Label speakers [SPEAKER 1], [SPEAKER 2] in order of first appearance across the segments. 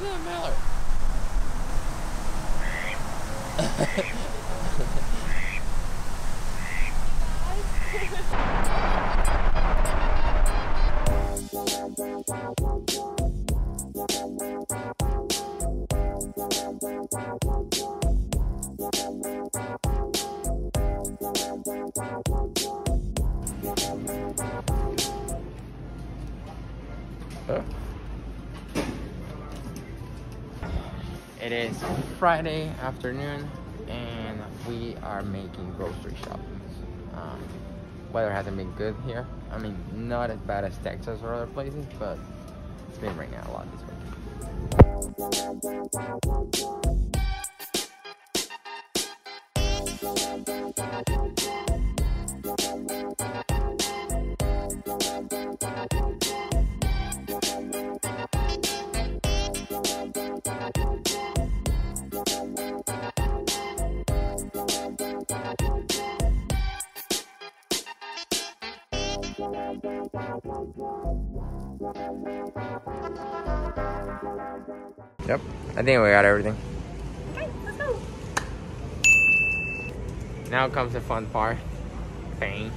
[SPEAKER 1] Look at Mallard. It is Friday afternoon and we are making grocery shopping. Um, weather hasn't been good here. I mean, not as bad as Texas or other places, but it's been raining a lot this week. Yep, I think we got everything.
[SPEAKER 2] Okay, let's go.
[SPEAKER 1] Now comes the fun part. Paying.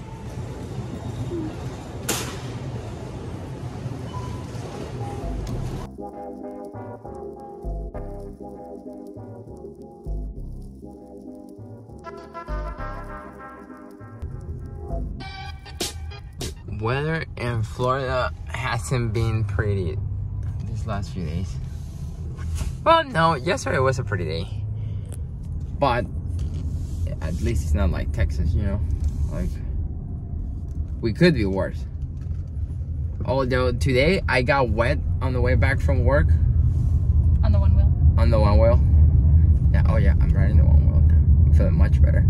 [SPEAKER 1] Weather in Florida hasn't been pretty these last few days. Well, no, yesterday was a pretty day. But at least it's not like Texas, you know? Like, we could be worse. Although today I got wet on the way back from work
[SPEAKER 2] On the one wheel.
[SPEAKER 1] on the one wheel. Yeah, oh yeah, I'm riding the one wheel now. I'm feeling much better.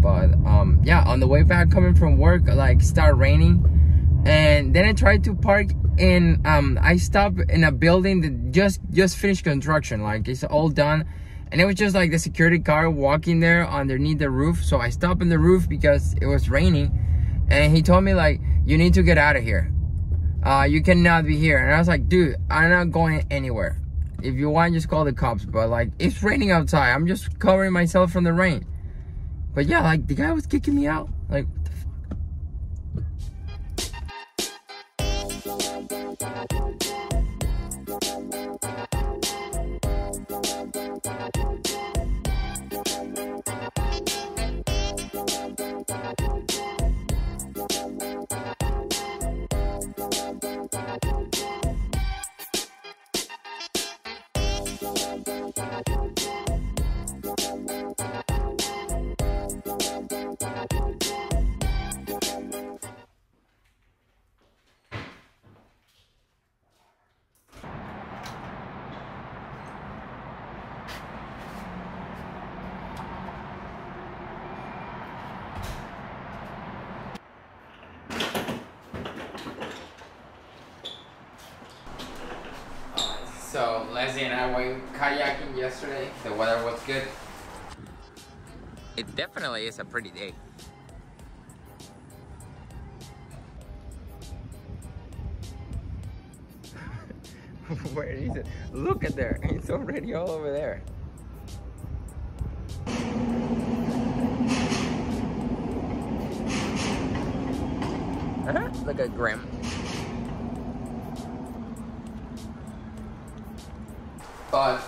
[SPEAKER 1] But um, yeah, on the way back coming from work, like start raining, and then I tried to park in. Um, I stopped in a building that just just finished construction, like it's all done, and it was just like the security car walking there underneath the roof. So I stopped in the roof because it was raining, and he told me like, you need to get out of here. Uh, you cannot be here. And I was like, dude, I'm not going anywhere. If you want, just call the cops. But like, it's raining outside. I'm just covering myself from the rain. But yeah, like the guy was kicking me out. Like, So Leslie and I went kayaking yesterday. The weather was good. It definitely is a pretty day. Where is it? Look at there. It's already all over there. Huh? Look at Grim. But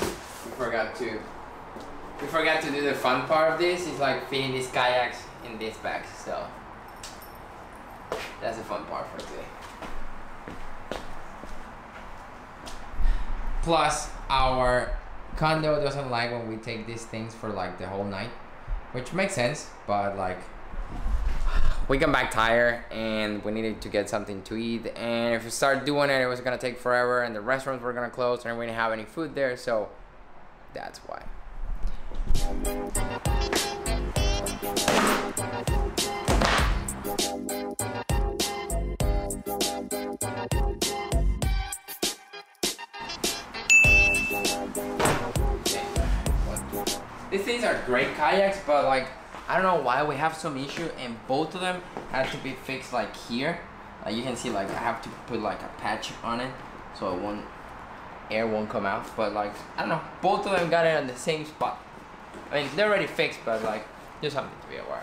[SPEAKER 1] we forgot to we forgot to do the fun part of this. It's like fitting these kayaks in this bag. So that's the fun part for today. Plus, our condo doesn't like when we take these things for like the whole night, which makes sense. But like, we come back tired and we needed to get something to eat. And if we start doing it, it was gonna take forever, and the restaurants were gonna close, and we didn't have any food there. So that's why. These things are great kayaks, but like I don't know why we have some issue, and both of them had to be fixed like here. Like you can see, like I have to put like a patch on it, so it won't air won't come out. But like I don't know, both of them got it on the same spot. I mean they're already fixed, but like there's something to be aware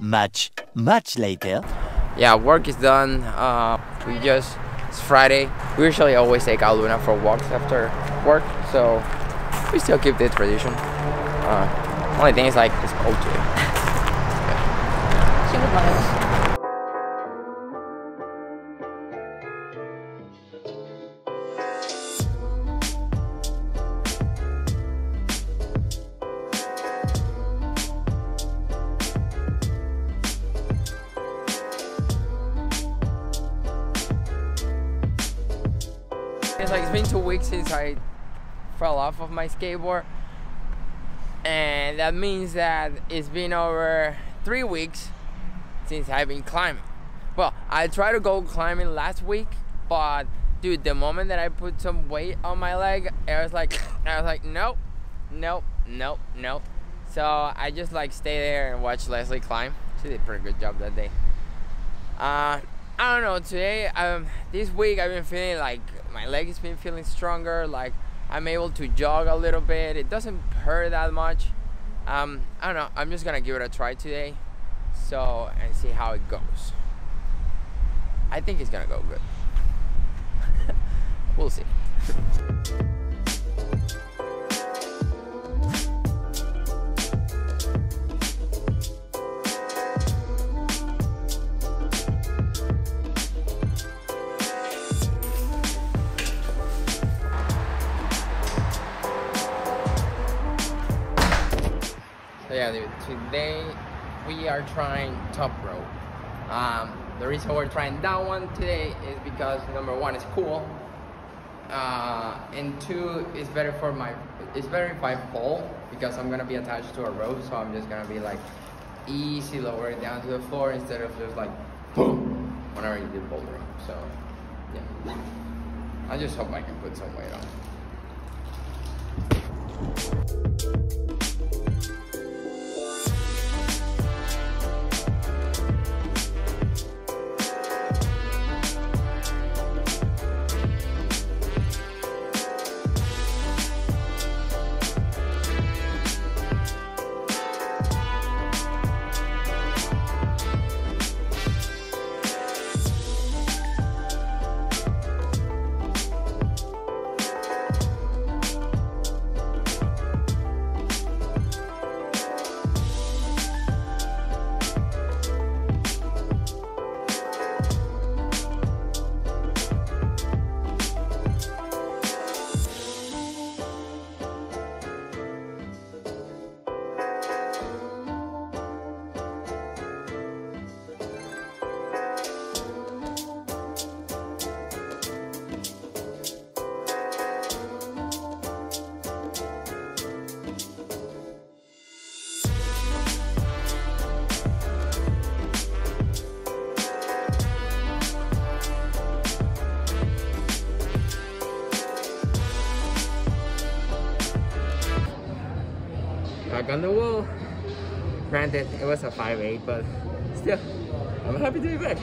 [SPEAKER 3] Much, much later.
[SPEAKER 1] yeah, work is done. Uh, we just it's Friday. We usually always take our Luna for walks after work, so we still keep the tradition. Uh, only thing is like it's cold.
[SPEAKER 2] She would love it.
[SPEAKER 1] Been two weeks since I fell off of my skateboard, and that means that it's been over three weeks since I've been climbing. Well, I tried to go climbing last week, but dude, the moment that I put some weight on my leg, I was like, I was like, nope, nope, nope, nope. So I just like stay there and watch Leslie climb. She did a pretty good job that day. Uh, I don't know. Today, um, this week I've been feeling like my leg has been feeling stronger. Like I'm able to jog a little bit. It doesn't hurt that much. Um, I don't know. I'm just gonna give it a try today, so and see how it goes. I think it's gonna go good. we'll see. Dude, today we are trying top rope. Um, the reason we're trying that one today is because number one, it's cool, uh, and two, it's better for my, it's better if I fall because I'm gonna be attached to a rope, so I'm just gonna be like easy lower down to the floor instead of just like boom whenever you do bouldering. So yeah, I just hope I can put some weight on. On the wheel. Granted, it was a 5.8, but still, I'm happy to be back.